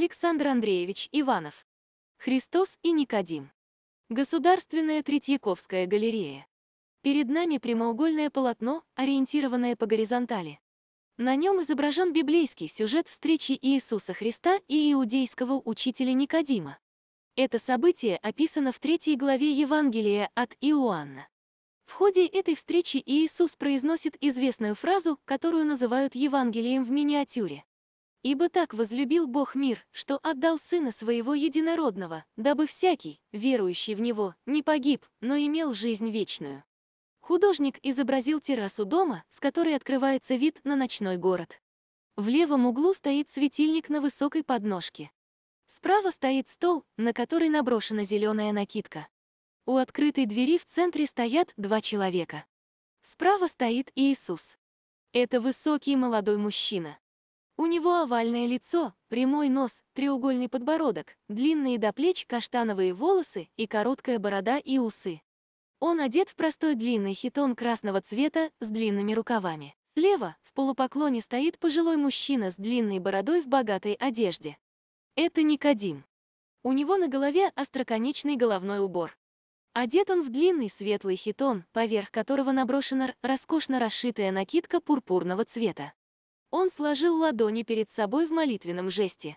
Александр Андреевич Иванов. Христос и Никодим. Государственная Третьяковская галерея. Перед нами прямоугольное полотно, ориентированное по горизонтали. На нем изображен библейский сюжет встречи Иисуса Христа и иудейского учителя Никодима. Это событие описано в третьей главе Евангелия от Иоанна. В ходе этой встречи Иисус произносит известную фразу, которую называют Евангелием в миниатюре. «Ибо так возлюбил Бог мир, что отдал Сына Своего Единородного, дабы всякий, верующий в Него, не погиб, но имел жизнь вечную». Художник изобразил террасу дома, с которой открывается вид на ночной город. В левом углу стоит светильник на высокой подножке. Справа стоит стол, на который наброшена зеленая накидка. У открытой двери в центре стоят два человека. Справа стоит Иисус. Это высокий молодой мужчина. У него овальное лицо, прямой нос, треугольный подбородок, длинные до плеч каштановые волосы и короткая борода и усы. Он одет в простой длинный хитон красного цвета с длинными рукавами. Слева, в полупоклоне, стоит пожилой мужчина с длинной бородой в богатой одежде. Это Никодим. У него на голове остроконечный головной убор. Одет он в длинный светлый хитон, поверх которого наброшена роскошно расшитая накидка пурпурного цвета. Он сложил ладони перед собой в молитвенном жесте.